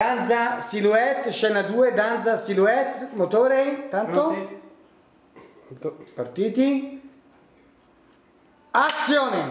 Danza silhouette, scena 2, danza silhouette, motore, tanto? Partiti. Azione!